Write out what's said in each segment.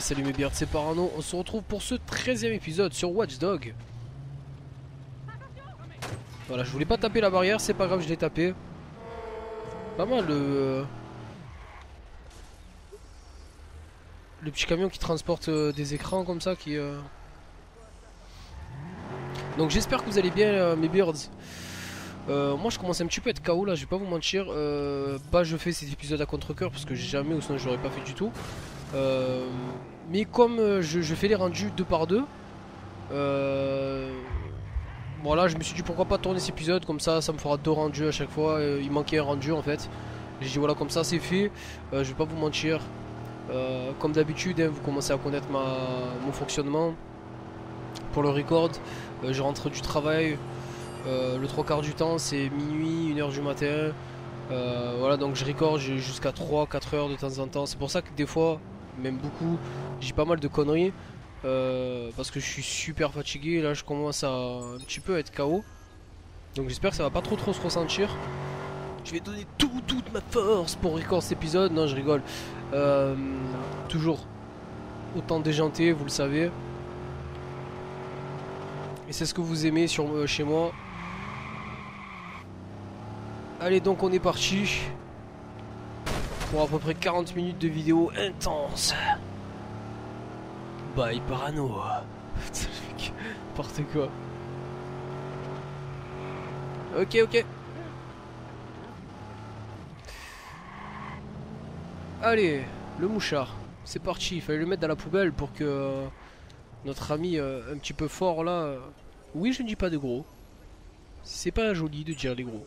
Salut mes bières, c'est Parano, on se retrouve pour ce 13 e épisode sur Watchdog Voilà je voulais pas taper la barrière, c'est pas grave je l'ai tapé. Pas mal le... Le petit camion qui transporte euh, des écrans comme ça qui... Euh... Donc j'espère que vous allez bien euh, mes beards. Euh, moi je commence un petit peu à être KO là, je vais pas vous mentir. Euh, bah je fais cet épisode à contre-coeur parce que j'ai jamais ou sinon je l'aurais pas fait du tout. Euh, mais comme euh, je, fais les rendus deux par deux, voilà je me suis dit pourquoi pas tourner cet épisode comme ça, ça me fera deux rendus à chaque fois. il manquait un rendu en fait. J'ai dit voilà comme ça c'est fait, je vais pas vous mentir. comme d'habitude, hein, vous commencez à connaître mon fonctionnement. Pour le record, je rentre du travail, euh, le trois quarts du temps c'est minuit, 1h du matin. Euh, voilà donc je record jusqu'à 3-4 heures de temps en temps. C'est pour ça que des fois, même beaucoup, j'ai pas mal de conneries. Euh, parce que je suis super fatigué. Là je commence à un petit peu être KO. Donc j'espère que ça va pas trop trop se ressentir. Je vais donner tout, toute ma force pour record cet épisode. Non je rigole. toujours autant déjanté, vous le savez. Et c'est ce que vous aimez sur, chez moi. Allez donc on est parti pour à peu près 40 minutes de vidéo intense. Bye parano. N'importe quoi. Ok ok. Allez, le mouchard. C'est parti, il fallait le mettre dans la poubelle pour que euh, notre ami euh, un petit peu fort là... Oui, je ne dis pas de gros. C'est pas joli de dire les gros.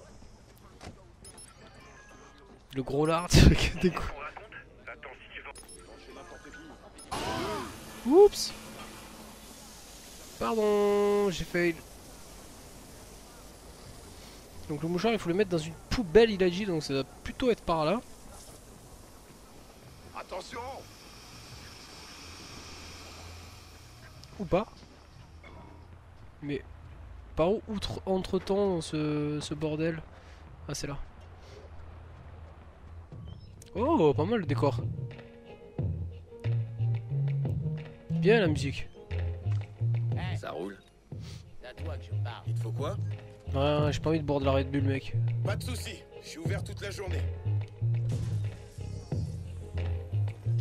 Le gros lard des coups. Oups Pardon, j'ai fail. Donc le mouchoir il faut le mettre dans une poubelle il a dit donc ça va plutôt être par là. Attention Ou pas. Mais par où outre entre temps ce, ce bordel Ah c'est là. Oh, pas mal le décor. Bien la musique. Ça roule. toi que je parle. Il te faut quoi? Ouais, j'ai pas envie de boire de la Red Bull, mec. Pas de soucis, je suis ouvert toute la journée.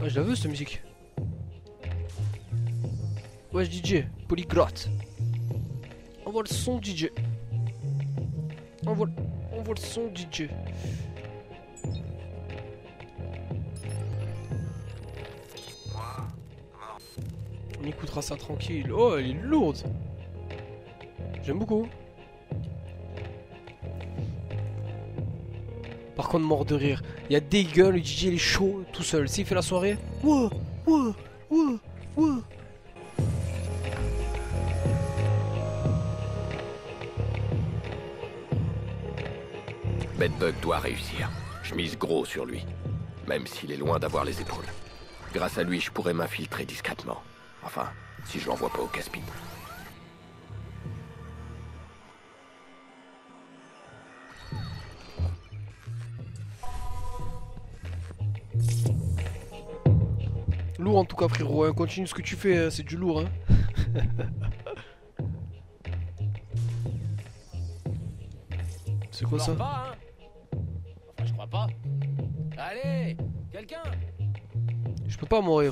Ah, je la veux cette musique. Wesh DJ, polyglotte. Envoie le son DJ. Envoie, envoie le son DJ. On écoutera ça tranquille. Oh, elle est lourde. J'aime beaucoup. Par contre, mort de rire. Il y a des gueules, le DJ il est chaud tout seul. S'il fait la soirée. Ouah, ouah, ouah, ouah. Bedbug doit réussir. Je mise gros sur lui. Même s'il est loin d'avoir les épaules. Grâce à lui, je pourrais m'infiltrer discrètement. Enfin, si je l'envoie pas au casse Lourd en tout cas frérot, hein. continue ce que tu fais, hein. c'est du lourd. Hein. c'est quoi ça pas, hein Enfin je crois pas. Allez, quelqu'un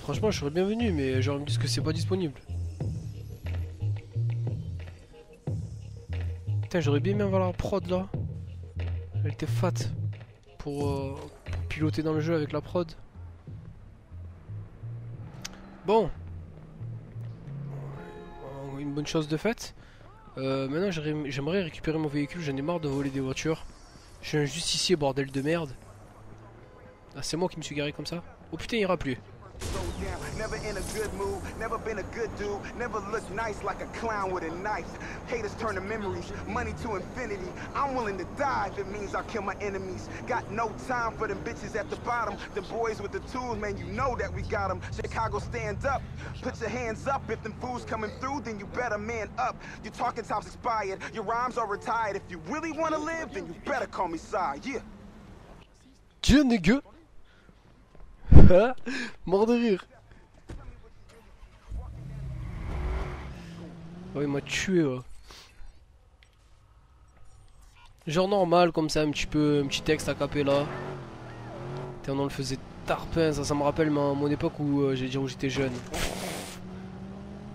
franchement je serais bienvenu mais genre ils me disent que c'est pas disponible. Putain j'aurais bien aimé avoir la prod là. Elle était fat pour, euh, piloter dans le jeu avec la prod. Bon. Une bonne chose de fait. Euh, maintenant j'aimerais récupérer mon véhicule, j'en ai marre de voler des voitures. Je suis un justicier bordel de merde. Ah c'est moi qui me suis garé comme ça Oh putain, il ira plus. Never in a good mood, never been a good dude, never looked nice like a clown with a knife. Haters turn to memories, money to infinity. I'm willing to die if it means I kill my enemies. Got no time for them bitches at the bottom. The boys with the tools, man, you know that we got them. Chicago, stand up. Put your hands up. If them fools coming through, then you better man up. Your talking time's expired, your rhymes are retired. If you really want to live, then you better call me side, yeah. Tiens, nigga. Mort de rire. Oh, il m'a tué. Genre normal, comme ça, un petit peu, un petit texte à capella. Putain, on le faisait tarpin, ça, ça me rappelle mon époque où euh, j'ai où j'étais jeune.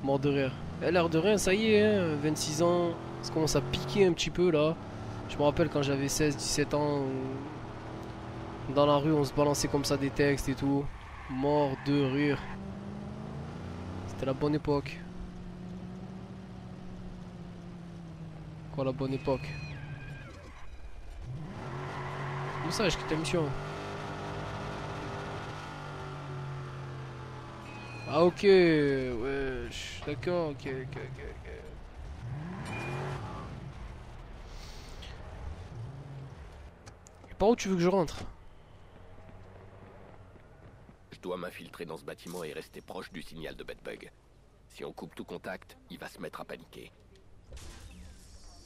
Mort de rire. Eh, l'air de rien, ça y est, hein, 26 ans, ça commence à piquer un petit peu, là. Je me rappelle quand j'avais 16-17 ans, dans la rue on se balançait comme ça des textes et tout. Mort de rire. C'était la bonne époque. Quoi la bonne époque? Où ça, je quitte la mission. Ah ok, ouais, d'accord, ok, ok, ok, par où tu veux que je rentre? Dois m'infiltrer dans ce bâtiment et rester proche du signal de Bedbug. Si on coupe tout contact, il va se mettre à paniquer.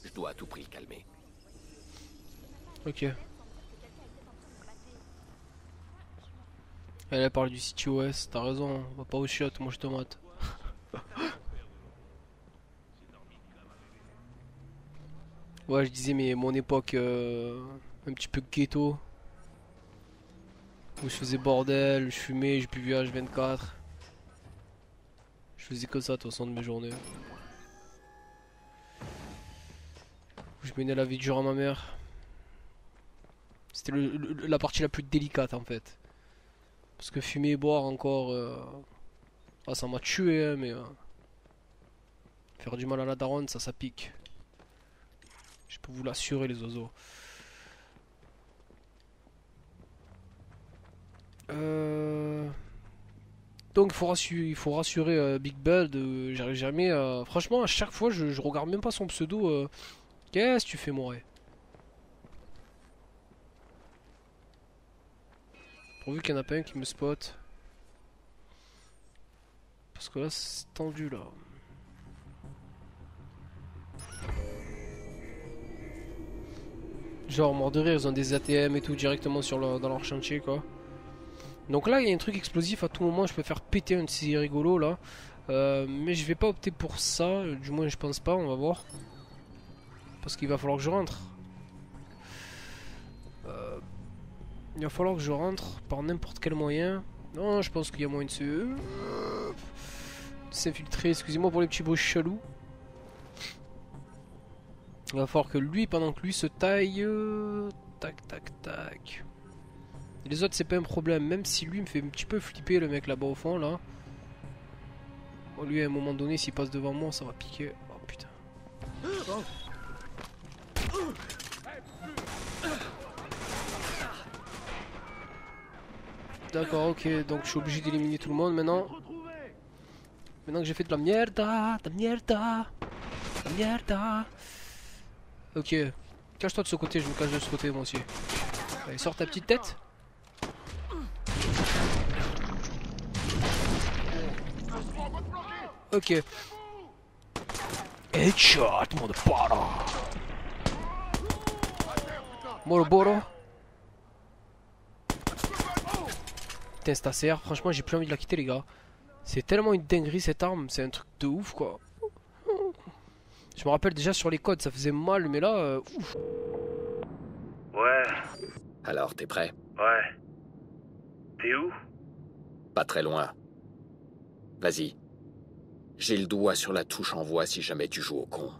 Je dois à tout prix le calmer. Ok. Elle parle du CTOS, t'as raison, on va pas au chiottes, moi je tomate. ouais, je disais, mais mon époque euh, un petit peu ghetto. Où je faisais bordel, je fumais, je buvais H24. Je faisais que ça toute façon de mes journées. Où je menais la vie dure à ma mère. C'était la partie la plus délicate en fait. Parce que fumer et boire encore... Euh, ah, ça m'a tué, hein, mais... Euh, faire du mal à la daronne, ça, ça pique. Je peux vous l'assurer, les oiseaux. Donc il faut rassurer, Big Bud. J'arrive jamais. Franchement, à chaque fois, je, regarde même pas son pseudo. Qu'est-ce que tu fais, mourir Pourvu qu'il n'y en a pas un qui me spot. Parce que là, c'est tendu, là. Genre, mort de rire, ils ont des ATM et tout directement sur dans leur chantier, quoi. Donc là, il y a un truc explosif à tout moment. Je peux faire péter un de ces rigolos, là. Euh, mais je vais pas opter pour ça. Du moins, je pense pas. On va voir. Parce qu'il va falloir que je rentre. Euh, il va falloir que je rentre par n'importe quel moyen. Non, je pense qu'il y a moyen de se... s'infiltrer. Excusez-moi pour les petits bruits chalous. Il va falloir que lui, pendant que lui se taille... Tac, tac, tac. Les autres, c'est pas un problème. Même si lui me fait un petit peu flipper, le mec là-bas au fond, là. lui, à un moment donné, s'il passe devant moi, ça va piquer. Oh putain. D'accord, ok, donc je suis obligé d'éliminer tout le monde maintenant. Maintenant que j'ai fait de la mierda, de la mierda, de la mierda. Ok, cache-toi de ce côté, je me cache de ce côté moi aussi. Allez, sors ta petite tête. Ok. Headshot, motherfucker. Moroboro. Putain, cette ACR, franchement, j'ai plus envie de la quitter, les gars. C'est tellement une dinguerie cette arme, c'est un truc de ouf, quoi. Je me rappelle déjà sur les codes, ça faisait mal, mais là, euh, ouf. Ouais. Alors, t'es prêt? Ouais. T'es où? Pas très loin. Vas-y. J'ai le doigt sur la touche envoi si jamais tu joues au con.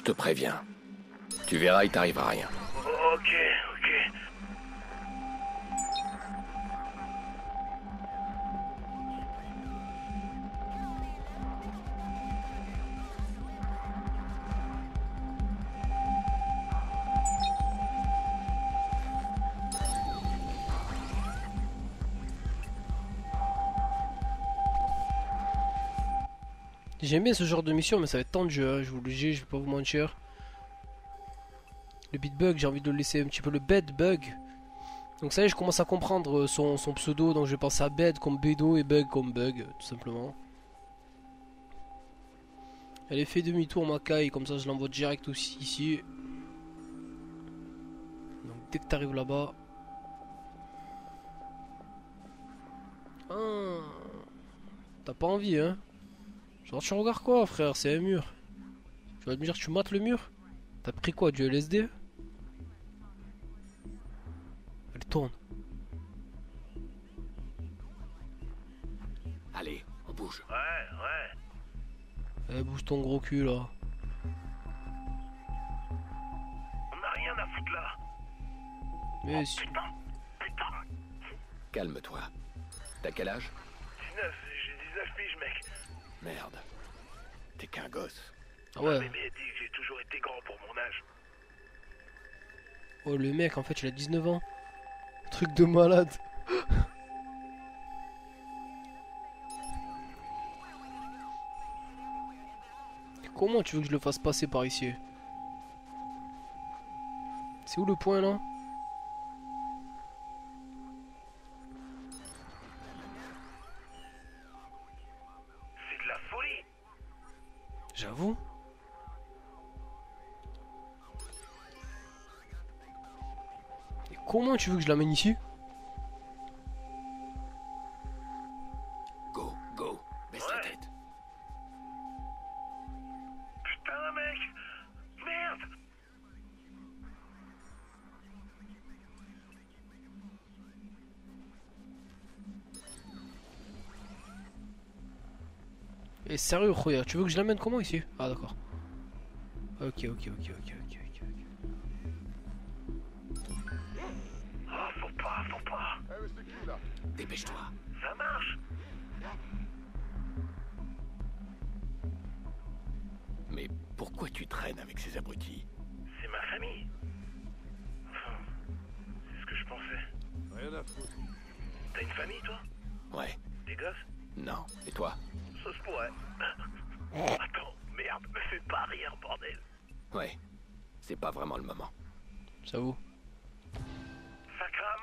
Je te préviens. Tu verras, il t'arrivera rien. Ok, ok. J'aime bien ce genre de mission, mais ça va être tendu, hein, je vous le dis, je vais pas vous mentir. Le beatbug, j'ai envie de le laisser un petit peu le bed bug. Donc ça y est, je commence à comprendre son, pseudo, donc je vais penser à bed comme bedo et bug comme bug, tout simplement. Elle est fait demi-tour ma caille, comme ça je l'envoie direct aussi ici. Donc dès que t'arrives là-bas. Ah, T'as pas envie hein Genre tu regardes quoi frère, c'est un mur. Tu vas me dire tu mates le mur? T'as pris quoi du LSD Elle tourne. Allez, on bouge. Ouais, ouais. Eh bouge ton gros cul là. On n'a rien à foutre là. Mais si- Putain, putain. Calme-toi. T'as quel âge? 19, j'ai 19 piges, mec. Merde. T'es qu'un gosse. Ah ouais. mais dit que j'ai toujours été grand pour mon âge. Oh le mec en fait il a 19 ans. Truc de malade. Comment tu veux que je le fasse passer par ici? C'est où le point là? Comment tu veux que je l'amène ici? Go, go. Baisse la Ouais. tête. Putain, mec. Merde. Et sérieux Khoya, tu veux que je l'amène comment ici? Ah d'accord. Ok ok ok ok ok Dépêche-toi. Ça marche. Mais pourquoi tu traînes avec ces abrutis? C'est ma famille. Enfin, c'est ce que je pensais. Rien à foutre. T'as une famille, toi? Ouais. Des gosses? Non. Et toi? Ça se pourrait. Attends, merde, me fais pas rire, bordel. Ouais. C'est pas vraiment le moment. Ça à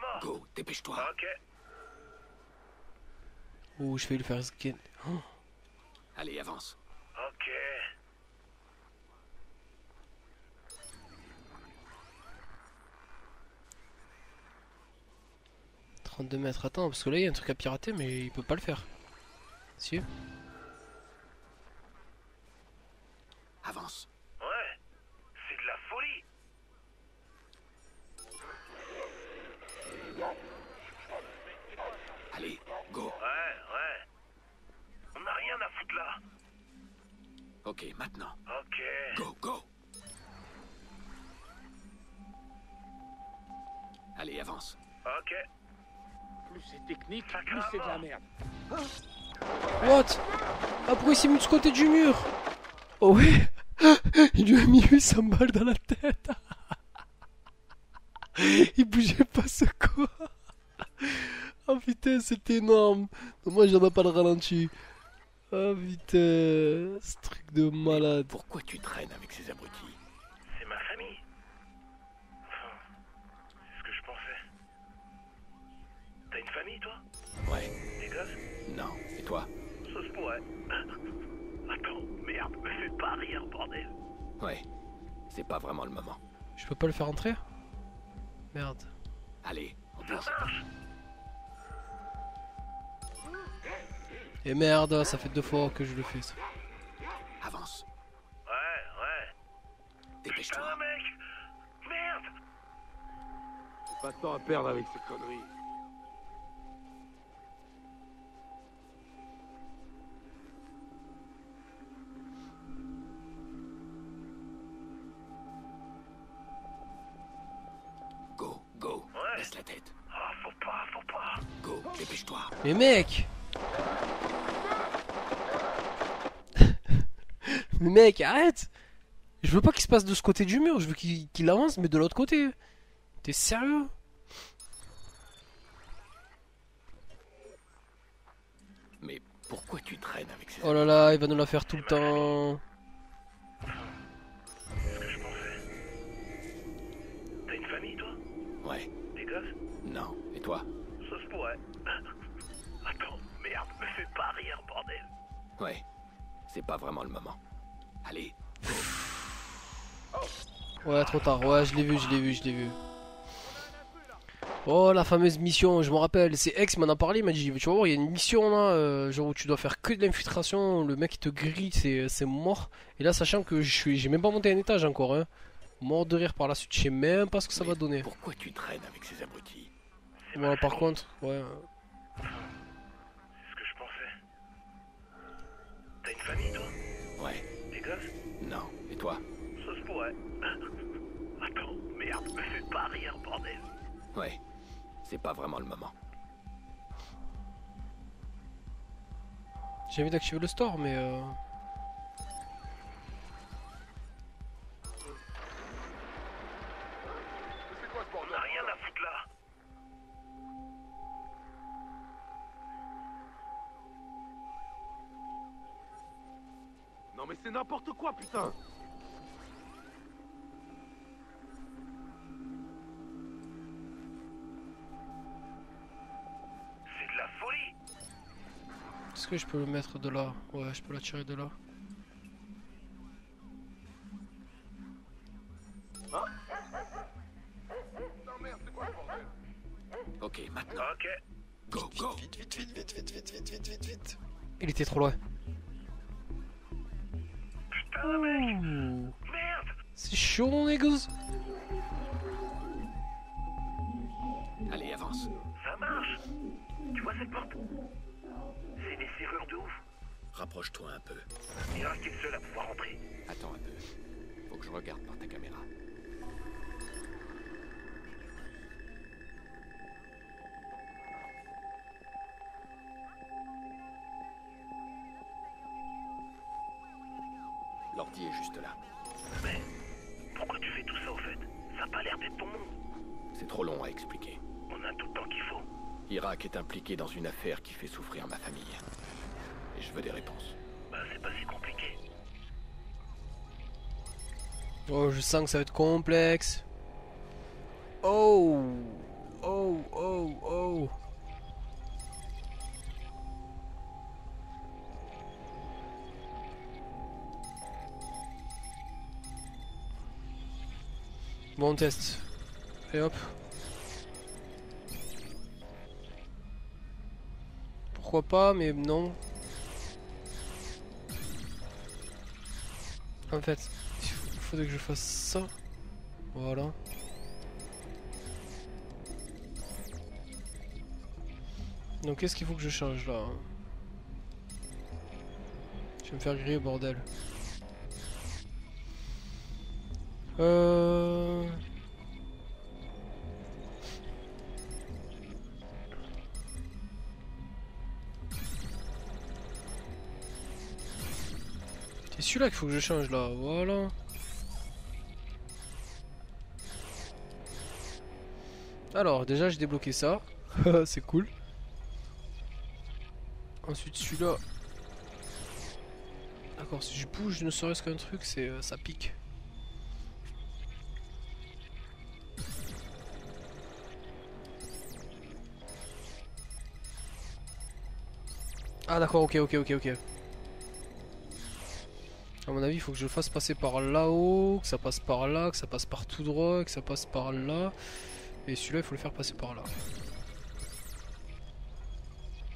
mort. Go, dépêche-toi. Ok. Ouh je vais le faire skin. Oh, Allez, avance. Ok. 32 mètres, attends, parce que là il y a un truc à pirater mais il peut pas le faire. Si Avance. Là. Ok, maintenant. Ok. Go, go. Allez, avance. Ok. Plus c'est technique, Ça plus c'est de la merde. What? Ah pourquoi il s'est mis de ce côté du mur? Oh ouais Il lui a mis 800 balles dans la tête Il bougeait pas ce quoi Oh putain c'était énorme Dommage j'en ai pas le ralenti Oh putain Ce truc de malade Pourquoi tu traînes avec ces abrutis C'est ma famille. Enfin, c'est ce que je pensais. T'as une famille, toi Ouais. Des gosses Non. Et toi Ça se pourrait. Attends, merde, me fais pas rire, bordel. Ouais. C'est pas vraiment le moment. Je peux pas le faire entrer? Merde Allez, on Ça marche. Et merde ça fait deux fois que je le fais ça. Avance. Ouais, ouais. Dépêche-toi. Putain, mec. Merde. J'ai pas de temps à perdre avec ces conneries. Go, go. Ouais. Baisse la tête. Ah, faut pas, faut pas. Go, dépêche-toi. Mais mec Mais mec, arrête Je veux pas qu'il se passe de ce côté du mur, je veux qu'il avance, mais de l'autre côté. T'es sérieux? Mais Pourquoi tu traînes avec ces... Oh là là, il va nous la faire tout le temps. C'est ce que je pensais? T'as une famille, toi? Ouais. Des gosses? Non. Et toi? Ça se pourrait. Attends, merde, me fais pas rire, bordel. Ouais. C'est pas vraiment le moment. Allez. Ouais, trop tard. Ouais, je l'ai vu, je l'ai vu, je l'ai vu. Oh, la fameuse mission, je me rappelle. C'est Ex m'en a parlé. Il m'a dit Tu vas voir, il y a une mission là, euh, genre où tu dois faire que de l'infiltration. Le mec il te grille, c'est c'est mort. Et là, sachant que je suis, j'ai même pas monté un étage encore. Hein. Mort de rire par la suite, je sais même pas ce que ça Mais va donner. Pourquoi tu traînes avec ces abrutis? Bon, par contre, ouais. Ouais. C'est pas vraiment le moment. J'ai envie d'activer le store, mais. Euh... On a rien à foutre là. Non mais c'est n'importe quoi, putain Est-ce que je peux le mettre de là Ouais, je peux l'attirer de là. Ok, maintenant. Ok. Go, go Vite, vite, vite, vite, vite, vite, vite, vite, vite, vite. Il était trop loin. Putain, mec. Merde. C'est chaud, mon niggas. Allez, avance. Ça marche. Tu vois cette porte? De ouf. Rapproche-toi un peu. Il reste une seule à pouvoir entrer. Attends un peu. Faut que je regarde par ta caméra. L'ordi est juste là. Mais pourquoi tu fais tout ça au fait? Ça a pas l'air d'être ton monde. C'est trop long à expliquer. On a tout le temps qu'il faut. Irak est impliqué dans une affaire qui fait souffrir ma famille. Et je veux des réponses. Bah c'est pas si compliqué. Oh, je sens que ça va être complexe. Oh Oh, oh, oh Bon, on teste. Et hop. Pourquoi pas, mais non. En fait, il faudrait que je fasse ça. Voilà. Donc qu'est-ce qu'il faut que je change là hein? Je vais me faire griller bordel. Euh... C'est celui-là qu'il faut que je change là, voilà. Alors, déjà j'ai débloqué ça, c'est cool. Ensuite celui-là. D'accord, si je bouge ne serait-ce qu'un truc, c'est euh, ça pique. Ah d'accord, ok, ok, ok, ok. À mon avis, il faut que je le fasse passer par là-haut, que ça passe par là, que ça passe par tout droit, que ça passe par là. Et celui-là, il faut le faire passer par là.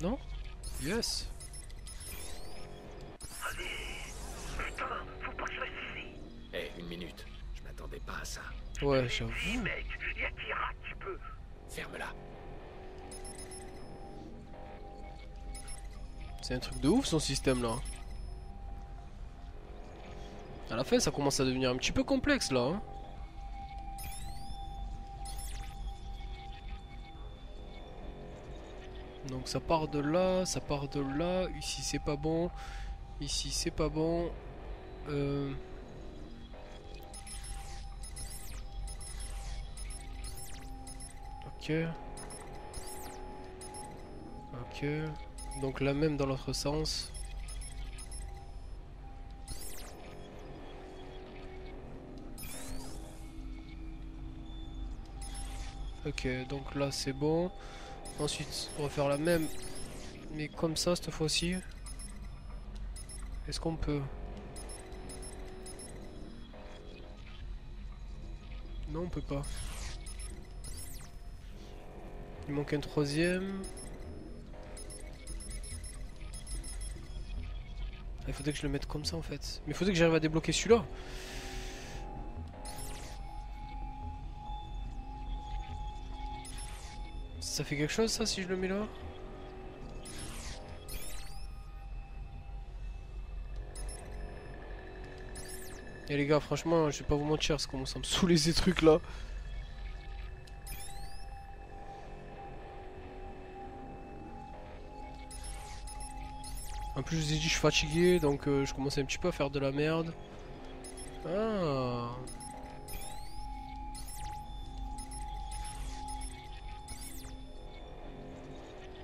Non? Yes Putain, faut pas que je reste ici. Eh, une minute. Je m'attendais pas à ça. Ouais, j'avoue. Mec. Ferme-la. C'est un truc de ouf son système là. À la fin, ça commence à devenir un petit peu complexe là. hein. Donc ça part de là, ça part de là. Ici c'est pas bon. Ici c'est pas bon. Euh... Ok. Ok. Donc la même dans l'autre sens. Ok, donc là c'est bon. Ensuite, on va faire la même, mais comme ça cette fois-ci. Est-ce qu'on peut? Non, on peut pas. Il manque un troisième. Ah, il faudrait que je le mette comme ça en fait. Mais il faudrait que j'arrive à débloquer celui-là. Ça fait quelque chose ça si je le mets là Et les gars franchement je vais pas vous mentir ça commence à me saouler ces trucs là. En plus je vous ai dit je suis fatigué donc euh, je commence un petit peu à faire de la merde. Ah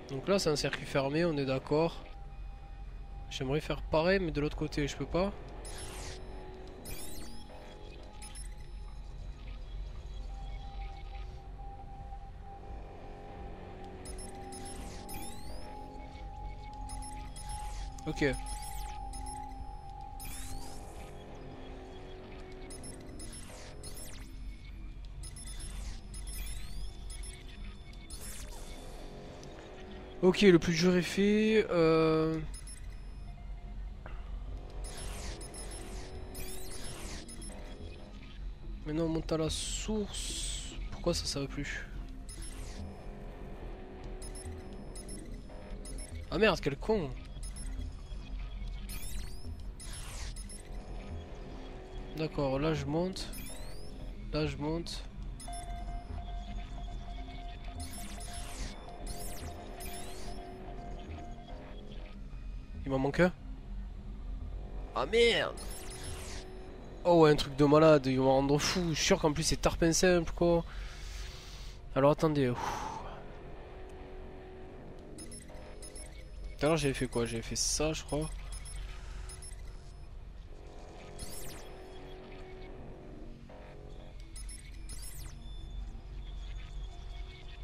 Donc là c'est un circuit fermé, on est d'accord. J'aimerais faire pareil mais de l'autre côté je peux pas. Ok. Ok, le plus dur est fait. Euh... Maintenant on monte à la source. Pourquoi ça ça va plus? Ah merde, quel con D'accord, là je monte. Là je monte. Il m'en manque un Ah merde Oh ouais, un truc de malade, ils vont me rendre fou. Je suis sûr qu'en plus c'est tarpin simple quoi. Alors attendez. Tout à l'heure j'avais fait quoi? J'avais fait ça je crois.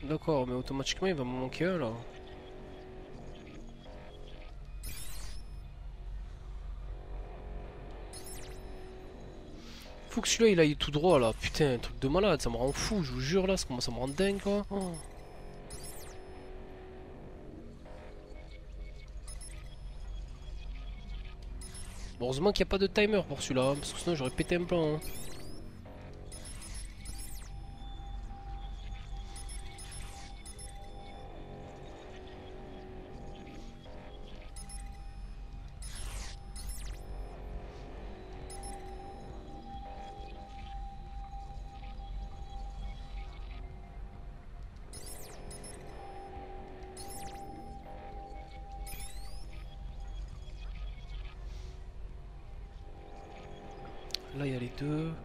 D'accord, mais automatiquement il va me manquer un là. Faut que celui-là il aille tout droit là. Putain, un truc de malade, ça me rend fou, je vous jure là, ça commence à me rendre dingue quoi. Oh. Heureusement qu'il n'y a pas de timer pour celui-là, hein, parce que sinon j'aurais pété un plan. Hein.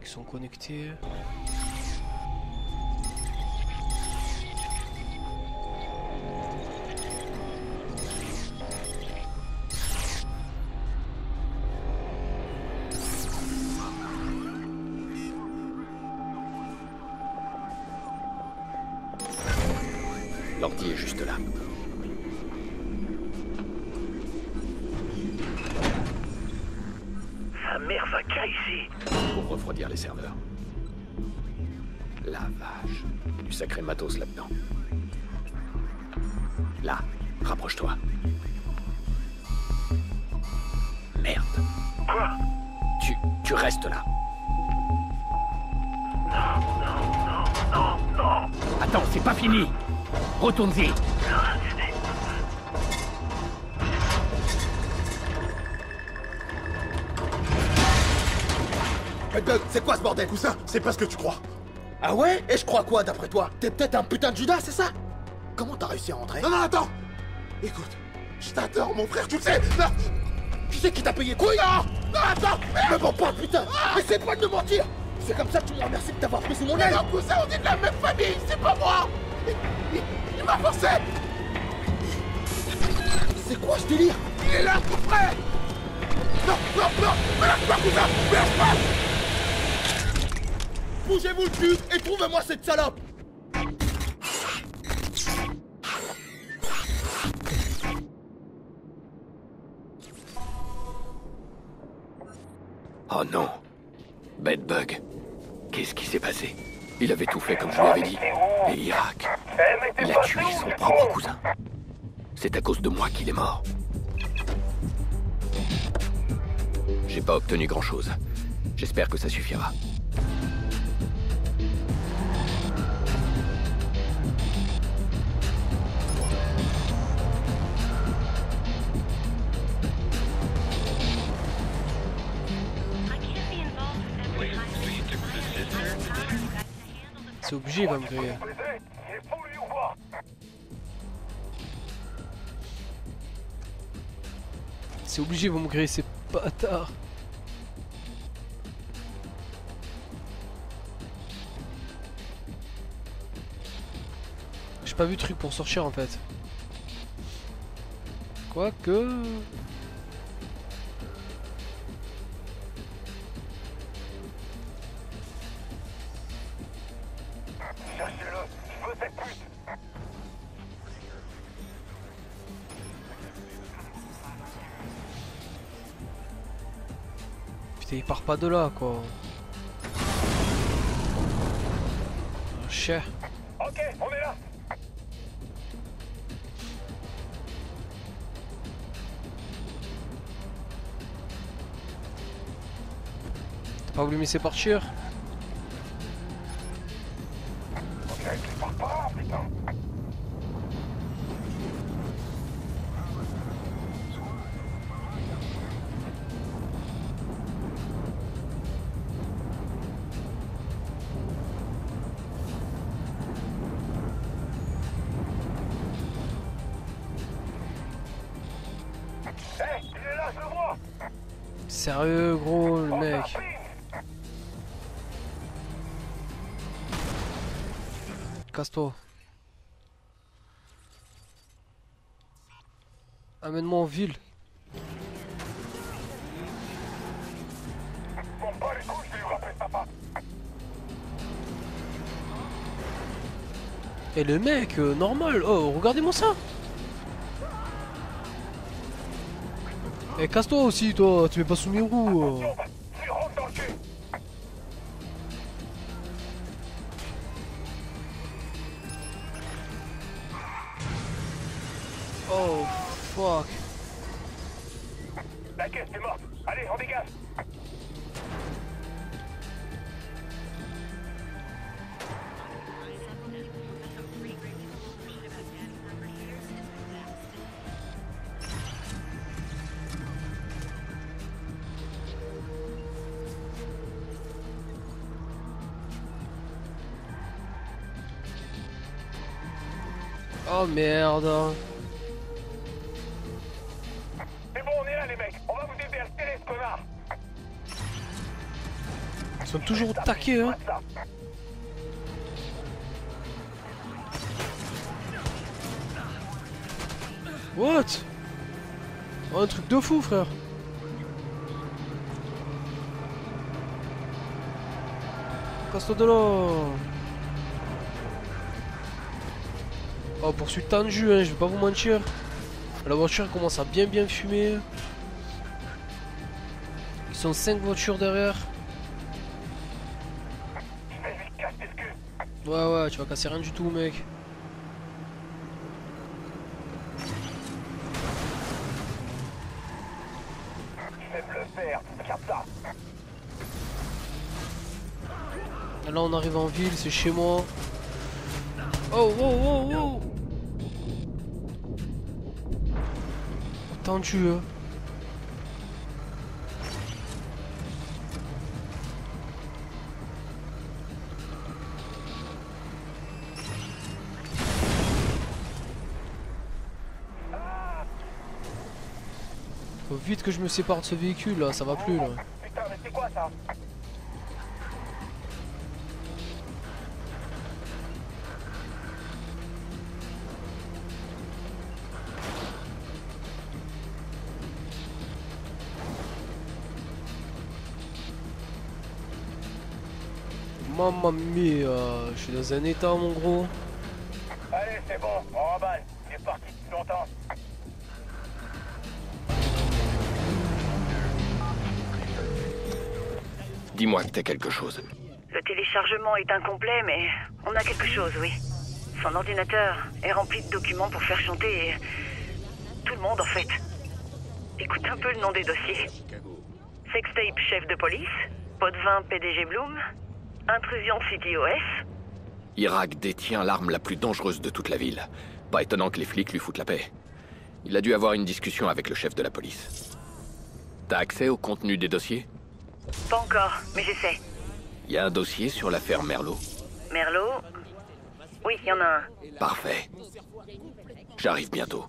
Sont connectés. Tu, tu restes là. Non, non, non, non, non. Attends, c'est pas fini. Retourne-y. Hey Doug, c'est quoi ce bordel Cousin, c'est pas ce que tu crois. Ah ouais? Et je crois quoi d'après toi? T'es peut-être un putain de Judas, c'est ça? Comment t'as réussi à rentrer? Non, non, attends Écoute, je t'adore, mon frère, tu le sais Non Qui c'est qui t'a payé Couille Non attends. Me mens pas, putain. Essaie pas de me mentir. C'est comme ça que tu me remercies de t'avoir pris sous mon aile. Non, cousin, on est de la même famille, c'est pas moi. Il, il- il m'a forcé. C'est quoi ce délire? Il est là, ton frère Non, non, non. Me lâche pas, cousin. Me lâche pas. Bougez-vous le cul et trouvez-moi cette salope Oh non. Bedbug. Qu'est-ce qui s'est passé? Il avait tout fait comme je lui avais dit. Et Irak. Il a tué son propre cousin. C'est à cause de moi qu'il est mort. J'ai pas obtenu grand-chose. J'espère que ça suffira. C'est obligé, vont me griller, ces bâtards. J'ai pas vu de truc pour sortir en fait. Quoique... pas de là quoi. Ah, Cher. Ok, on est là T'as pas voulu me laisser partir? Sérieux gros le mec. Casse-toi. Amène-moi en ville. Et le mec, euh, normal. Oh, regardez-moi ça. Eh, casse-toi aussi, toi. Tu mets pas sous mes roues. Oh merde. C'est bon, on est là, les mecs On va vous aider à le serrer, ce connard Ils sont toujours taqués, hein. What? Oh, un truc de fou, frère. Casse-toi de là. Oh, poursuite tendue, hein, je vais pas vous mentir. La voiture commence à bien bien fumer. Ils sont 5 voitures derrière. Ouais, ouais, tu vas casser rien du tout, mec. Là, on arrive en ville, c'est chez moi. Oh, oh, oh, oh Tendu, hein. Faut vite que je me sépare de ce véhicule là, ça va plus là. Putain, mais c'est quoi ça? Mamma mia, je suis dans un état mon gros. Allez, c'est bon, on remballe. C'est parti depuis longtemps. Dis-moi que t'as quelque chose. Le téléchargement est incomplet, mais on a quelque chose, oui. Son ordinateur est rempli de documents pour faire chanter tout le monde, en fait. Écoute un peu le nom des dossiers. Sextape chef de police, pot de vin PDG Bloom, intrusion City OS, Irak détient l'arme la plus dangereuse de toute la ville. Pas étonnant que les flics lui foutent la paix. Il a dû avoir une discussion avec le chef de la police. T'as accès au contenu des dossiers? Pas encore, mais j'essaie. Il y a un dossier sur l'affaire Merlot? Merlot? Oui, il y en a un. Parfait. J'arrive bientôt.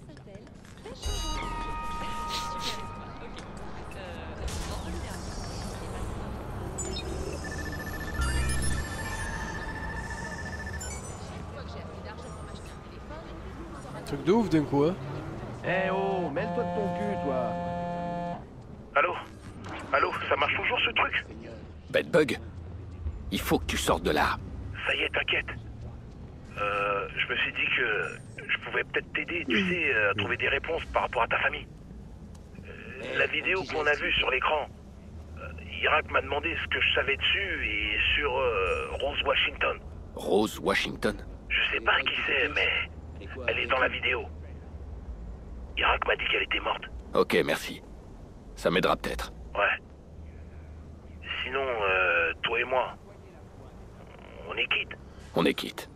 Truc de ouf d'un coup, hein. Eh oh, mêle-toi de ton cul, toi. Allô? Allô, ça marche toujours ce truc? Bedbug Il faut que tu sortes de là. Ça y est, t'inquiète. Euh, je me suis dit que je pouvais peut-être t'aider, tu sais, à trouver des réponses par rapport à ta famille. Euh, la vidéo qu'on a vue sur l'écran, euh, Irak m'a demandé ce que je savais dessus et sur euh, Rose Washington. Rose Washington Je sais pas qui c'est, mais elle est dans la vidéo. Irak m'a dit qu'elle était morte. Ok, merci. Ça m'aidera peut-être. Ouais. Sinon, euh, toi et moi, on est quitte. On est quitte.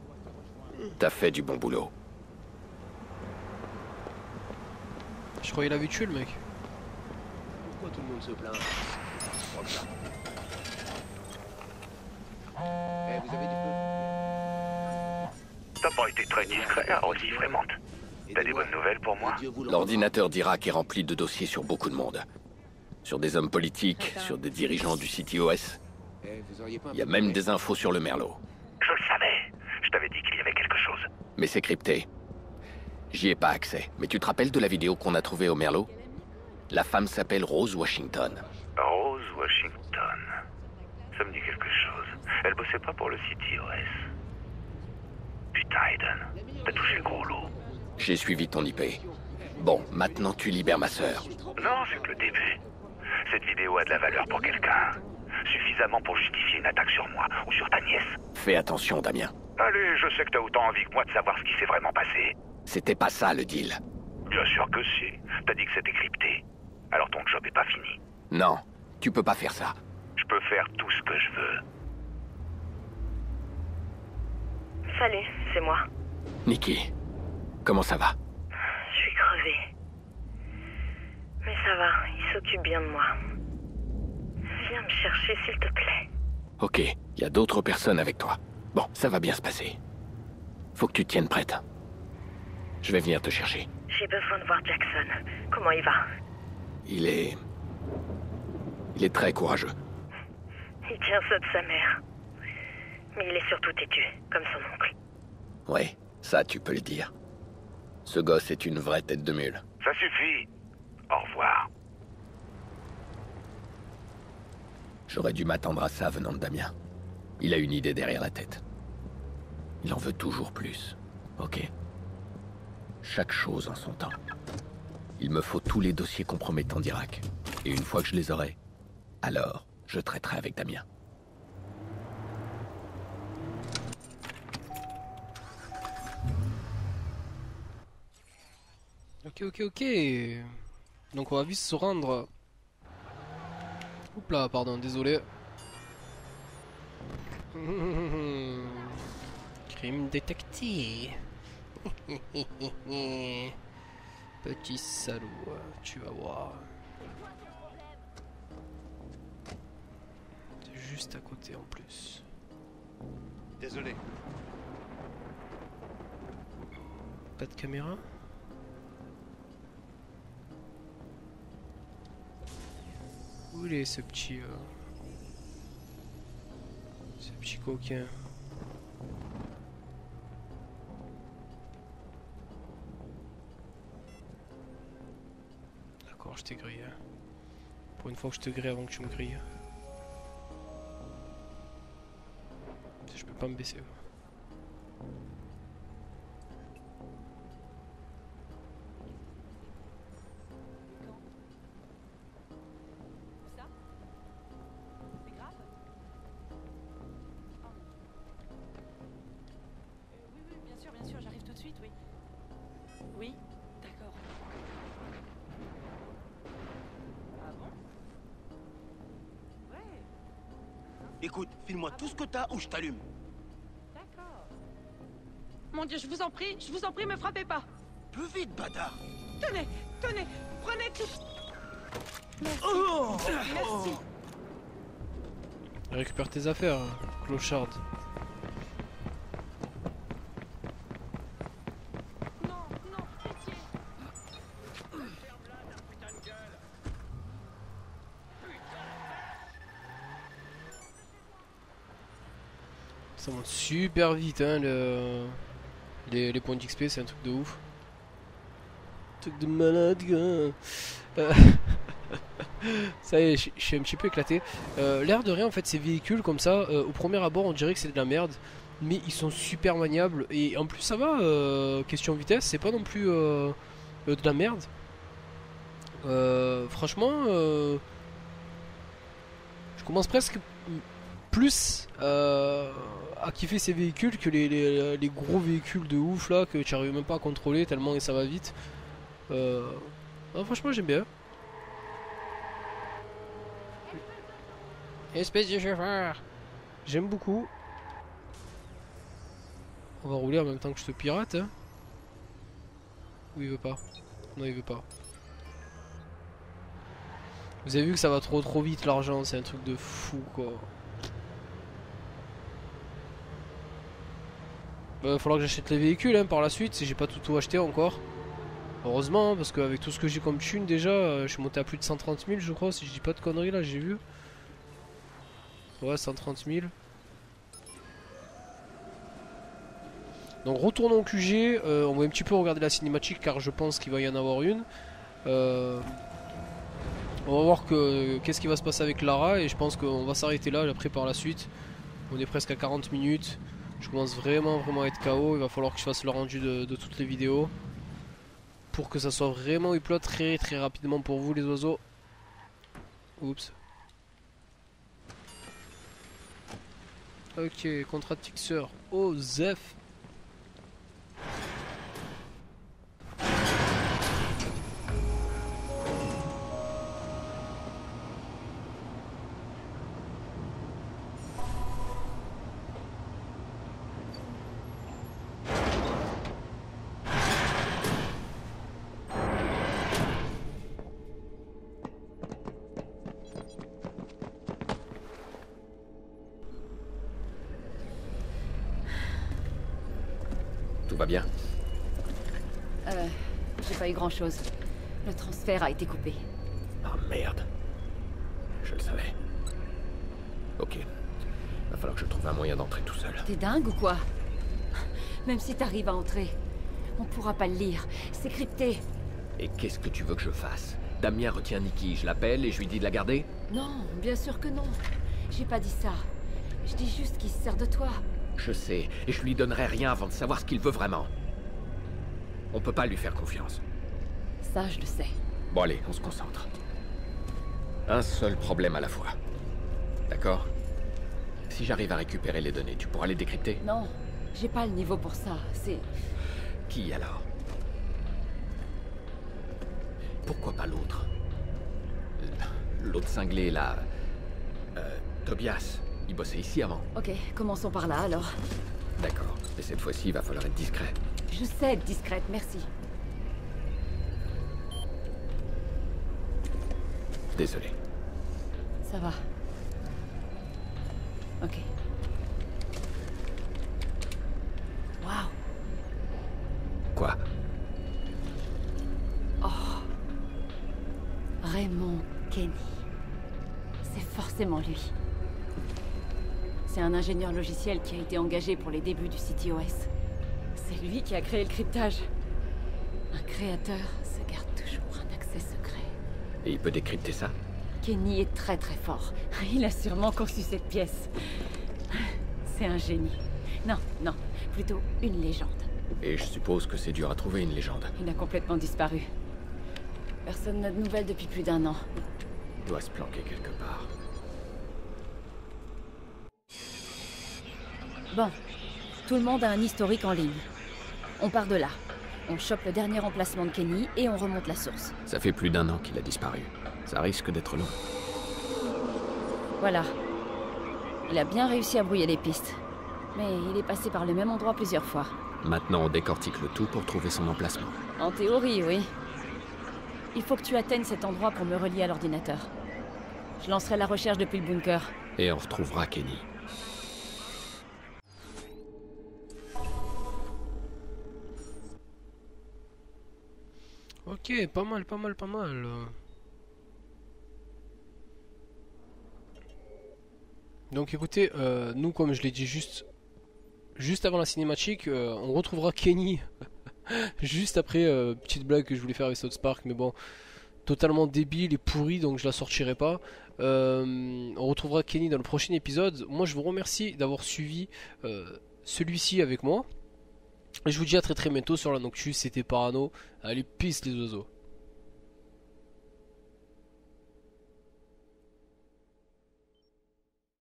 T'as fait du bon boulot. Je croyais qu'il avait tué le mec. Pourquoi tout le monde se plaint? Eh, vous avez du feu T'as pas été très discret, hein, Rosy Fremont. T'as des bonnes nouvelles pour moi L'ordinateur d'Irak est rempli de dossiers sur beaucoup de monde. Sur des hommes politiques, sur des dirigeants du CTOS. Il y a même de- des infos sur le Merlot. Je le savais. Je t'avais dit qu'il y avait quelque chose. Mais c'est crypté. J'y ai pas accès. Mais tu te rappelles de la vidéo qu'on a trouvée au Merlot? La femme s'appelle Rose Washington. Rose Washington. Ça me dit quelque chose. Elle bossait pas pour le CTOS. Putain, Aiden. T'as touché le gros lot. J'ai suivi ton IP. Bon, maintenant tu libères ma sœur. Non, c'est que le début. Cette vidéo a de la valeur pour quelqu'un. Suffisamment pour justifier une attaque sur moi ou sur ta nièce. Fais attention, Damien. Allez, je sais que t'as autant envie que moi de savoir ce qui s'est vraiment passé. C'était pas ça le deal. Bien sûr que si. T'as dit que c'était crypté. Alors ton job est pas fini. Non, tu peux pas faire ça. Je peux faire tout ce que je veux. Salut, c'est moi. Nikki, comment ça va? Je suis crevée. Mais ça va, il s'occupe bien de moi. Viens me chercher, s'il te plaît. Ok, il y a d'autres personnes avec toi. Bon, ça va bien se passer. Faut que tu te tiennes prête. Je vais venir te chercher. J'ai besoin de voir Jackson. Comment il va? Il est... Il est très courageux. Il tient ça de sa mère. Mais il est surtout têtu, comme son oncle. Ouais, ça tu peux le dire. Ce gosse est une vraie tête de mule. Ça suffit. Au revoir. J'aurais dû m'attendre à ça venant de Damien. Il a une idée derrière la tête. Il en veut toujours plus. Ok? Chaque chose en son temps. Il me faut tous les dossiers compromettants d'Irak. Et une fois que je les aurai, alors je traiterai avec Damien. Ok, ok, ok. Donc on va vite se rendre. Oups là, pardon, désolé. Crime détecté. Petit salaud, tu vas voir. C'est juste à côté en plus. Désolé. Pas de caméra? Où est ce petit... euh, Ce petit coquin D'accord, je t'ai grillé. Pour une fois que je te grille avant que tu me grilles. vais pas me baisser. T'allume. d'accord. Mon Dieu, je vous en prie, je vous en prie, me frappez pas. Plus vite, bâtard Tenez, tenez, prenez tout. Merci, Oh merci. Récupère tes affaires, clochard. Non, non, pitié. Ça monte vite, hein, le... les, points d'XP, c'est un truc de ouf. Truc de malade. Euh, ça y est, je suis un petit peu éclaté. Euh, L'air de rien, en fait, ces véhicules comme ça, euh, au premier abord, on dirait que c'est de la merde. Mais ils sont super maniables. Et en plus, ça va, question vitesse, c'est pas non plus de la merde. Franchement, je commence presque plus euh, à kiffer ces véhicules que les, les- les gros véhicules de ouf là que tu arrives même pas à contrôler tellement ça va vite. Euh, non, franchement j'aime bien. Espèce de chauffeur J'aime beaucoup. On va rouler en même temps que je te pirate. Hein. Ou il veut pas? Non il veut pas. Vous avez vu que ça va trop trop vite l'argent, c'est un truc de fou quoi. Bah, falloir que j'achète les véhicules hein, par la suite si j'ai pas tout, acheté encore. Heureusement, hein, parce qu'avec tout ce que j'ai comme thune déjà, euh, je suis monté à plus de 130 000 je crois, si je dis pas de conneries là, j'ai vu. Ouais, 130 000. Donc retournons au QG, euh, on va un petit peu regarder la cinématique car je pense qu'il va y en avoir une. Euh, on va voir que qu'est-ce qui va se passer avec Lara et je pense qu'on va s'arrêter là après par la suite. On est presque à 40 minutes. Je commence vraiment vraiment à être KO. Il va falloir que je fasse le rendu de, toutes les vidéos. Pour que ça soit vraiment upload très très rapidement pour vous les oiseaux. Oups. Ok, contrat de fixeur. Oh Zef. Chose. Le transfert a été coupé. Ah merde. Je le savais. Ok. Va falloir que je trouve un moyen d'entrer tout seul. T'es dingue ou quoi? Même si t'arrives à entrer, on pourra pas le lire. C'est crypté. Et qu'est-ce que tu veux que je fasse? Damien retient Nikki, je l'appelle et je lui dis de la garder? Non, bien sûr que non. J'ai pas dit ça. Je dis juste qu'il se sert de toi. Je sais, et je lui donnerai rien avant de savoir ce qu'il veut vraiment. On peut pas lui faire confiance. Ça, je le sais. Bon allez, on se concentre. Un seul problème à la fois. D'accord? Si j'arrive à récupérer les données, tu pourras les décrypter? Non, j'ai pas le niveau pour ça. C'est. Qui alors? Pourquoi pas l'autre? L'autre cinglé, là... Euh, Tobias. Il bossait ici avant. Ok, commençons par là alors. D'accord. Et cette fois-ci, il va falloir être discret. Je sais être discrète, merci. Désolé. Ça va. Ok. Waouh. Quoi? Raymond Kenny. C'est forcément lui. C'est un ingénieur logiciel qui a été engagé pour les débuts du CTOS. C'est lui qui a créé le cryptage. Un créateur se garde toujours un accès secret. Et il peut décrypter ça Kenny est très très fort. Il a sûrement conçu cette pièce. C'est un génie. Non, non, plutôt une légende. Et je suppose que c'est dur à trouver une légende. Il a complètement disparu. Personne n'a de nouvelles depuis plus d'un an. Il doit se planquer quelque part. Bon, tout le monde a un historique en ligne. On part de là. On chope le dernier emplacement de Kenny et on remonte la source. Ça fait plus d'un an qu'il a disparu. Ça risque d'être long. Voilà. Il a bien réussi à brouiller les pistes. Mais il est passé par le même endroit plusieurs fois. Maintenant, on décortique le tout pour trouver son emplacement. En théorie, oui. Il faut que tu atteignes cet endroit pour me relier à l'ordinateur. Je lancerai la recherche depuis le bunker. Et on retrouvera Kenny. Ok, pas mal, pas mal, pas mal. Donc écoutez, euh, nous comme je l'ai dit juste juste avant la cinématique, euh, on retrouvera Kenny juste après euh, petite blague que je voulais faire avec South Spark, mais bon, totalement débile et pourri, donc je la sortirai pas. on retrouvera Kenny dans le prochain épisode. Moi, je vous remercie d'avoir suivi celui-ci avec moi. Et je vous dis à très très bientôt sur la Noctus, c'était Parano. Allez, peace les oiseaux.